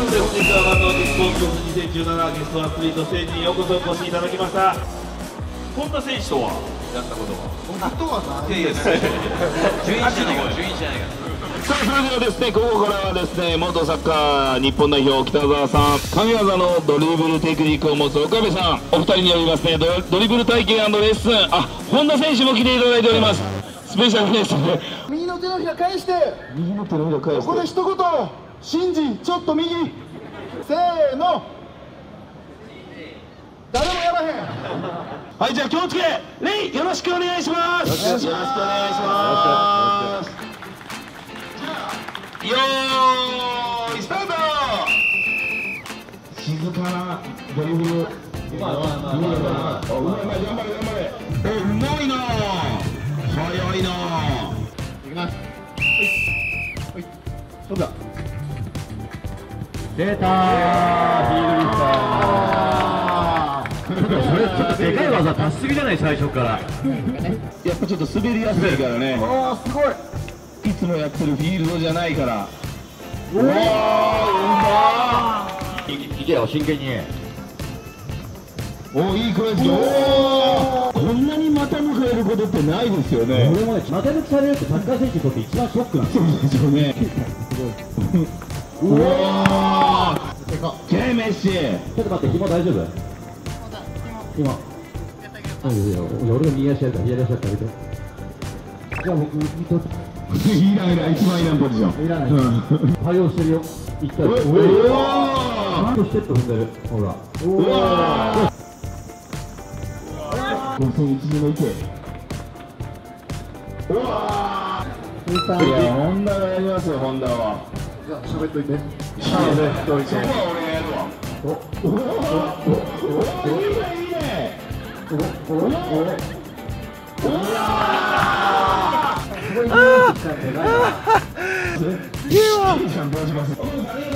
2017ゲストアスリートステージにようこそお越しいただきました。本田選手とは？やったことは？本当はないいやいや。順位じゃないから順位じゃないから。さあそれではですねここからはですね元サッカー日本代表北澤さん。神業のドリブルテクニックを持つ岡部さん。お二人によりますね。ドドリブル体験レッスン。あ本田選手も来ていただいております。スペシャルゲストで右の手のひら返して。右の手のひら返ここで一言シンジちょっと右。せーの。誰もやらへん。はいじゃあ気をつけ。レイよろしくお願いします。よろしくお願いします。よーいスタート。静かなドリブル。うまい頑張れ頑張れ。おうまいな早出たーヒールリフター。それちょっとでかい技足しすぎじゃない最初から。やっぱちょっと滑りやすいからね。おーすごい。いつもやってるフィールドじゃないから。おおうまいけよ真剣に。おいい声ですよおこんなに股抜かれることってないですよね。俺もね股抜きされるってサッカー選手にとって一番ショックなんですよ。そうですよね。うわでか？ージェイメッシ。ちょっと待って紐大丈夫？今いいよいいよ俺が右足やるから左足やってあげて。じゃあ僕見とっていらんいらん一番いらんポジションいらない。うん。対応してるよ。一回。お上おハンドステップ踏んでる。ほら。うわ5戦1二の池うわー。いやホンダがやりますよホンダはじゃあ喋っといて。喋っといて。俺がやるわおおおおいいねいいねおおおおす